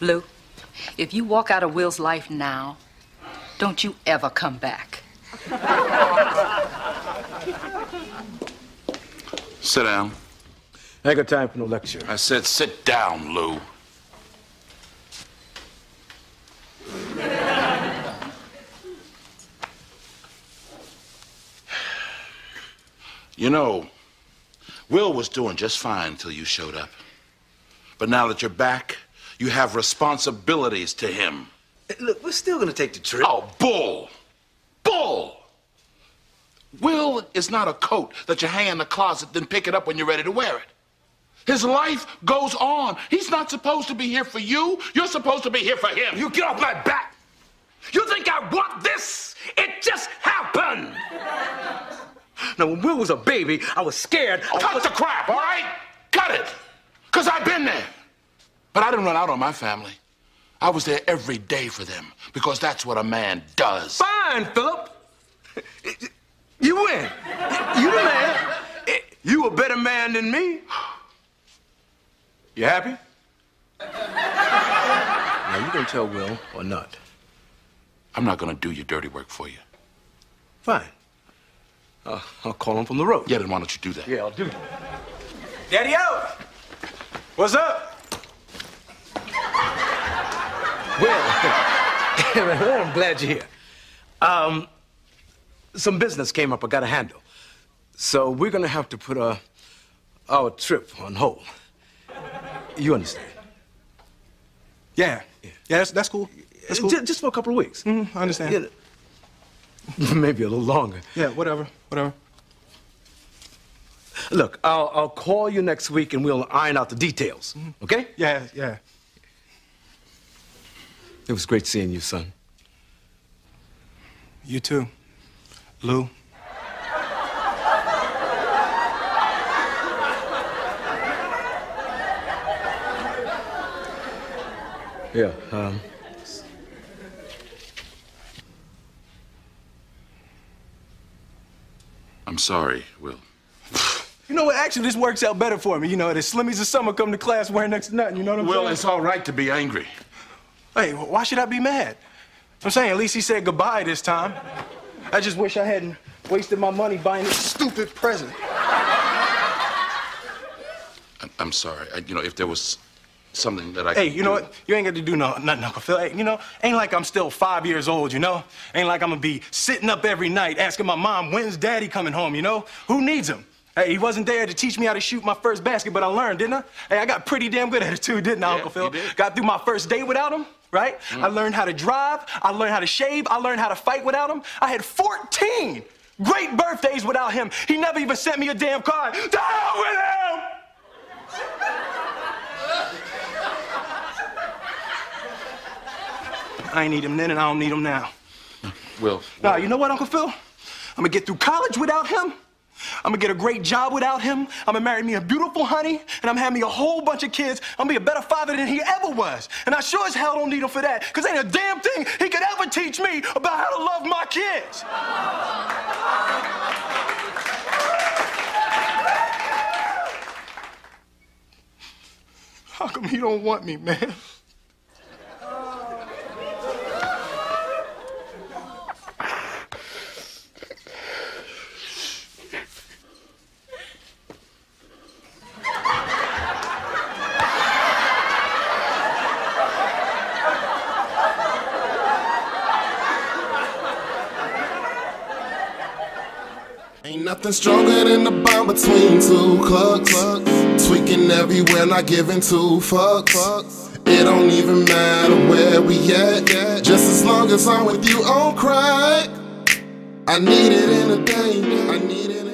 Lou, if you walk out of Will's life now, don't you ever come back. Sit down. I ain't got time for no lecture. I said sit down, Lou. You know, Will was doing just fine until you showed up. But now that you're back, you have responsibilities to him. Look, we're still gonna take the trip. Oh, bull! Bull! Will is not a coat that you hang in the closet, then pick it up when you're ready to wear it. His life goes on. He's not supposed to be here for you. You're supposed to be here for him. You get off my back! You think I want this? It just happened! now, when Will was a baby, I was scared. Oh, cut the crap, all right? Cut it. Because I've been there. But I didn't run out on my family. I was there every day for them because that's what a man does. Fine, Philip. You win. You the man. You a better man than me. You happy? now, you gonna tell Will or not? I'm not going to do your dirty work for you. Fine. Uh, I'll call him from the road. Yeah, then why don't you do that? Yeah, I'll do that. Daddy out! What's up? Well, I'm glad you're here. Um, some business came up I got to handle. So we're going to have to put uh, our trip on hold. You understand? Yeah. Yeah, that's, that's cool. That's cool. Just, just for a couple of weeks. Mhm, I understand. Yeah. Maybe a little longer. Yeah, whatever, whatever. Look, I'll, I'll call you next week and we'll iron out the details. Okay? Yeah, yeah. It was great seeing you, son. You too, Lou. Yeah, um, I'm sorry, Will. You know what? Actually, this works out better for me. You know, the slimmies of summer come to class wearing next to nothing. You know what I'm Will, saying? Well, it's all right to be angry. Hey, why should I be mad? I'm saying at least he said goodbye this time. I just wish I hadn't wasted my money buying this stupid present. I'm, I'm sorry. I, you know, if there was something that I Hey, you know do- what? You ain't got to do no, nothing, Uncle Phil. Hey, you know, ain't like I'm still five years old, you know? Ain't like I'm gonna be sitting up every night asking my mom, when's daddy coming home, you know? Who needs him? Hey, he wasn't there to teach me how to shoot my first basket, but I learned, didn't I? Hey, I got pretty damn good at it too, didn't I, Yeah, Uncle Phil? Got through my first date without him, right? I mm. learned how to drive, I learned how to shave, I learned how to fight without him. I had 14 great birthdays without him. He never even sent me a damn card. To hell with him! I ain't need him then and I don't need him now. Will. Now, you know what, Uncle Phil? I'm gonna get through college without him. I'm gonna get a great job without him. I'm gonna marry me a beautiful honey, and I'm having me a whole bunch of kids. I'm gonna be a better father than he ever was. And I sure as hell don't need him for that, because ain't a damn thing he could ever teach me about how to love my kids. How come he don't want me, man? Ain't nothing stronger than the bond between two clucks. Tweaking everywhere, not giving two fucks. It don't even matter where we at. Just as long as I'm with you on crack. I need it in a day. I need it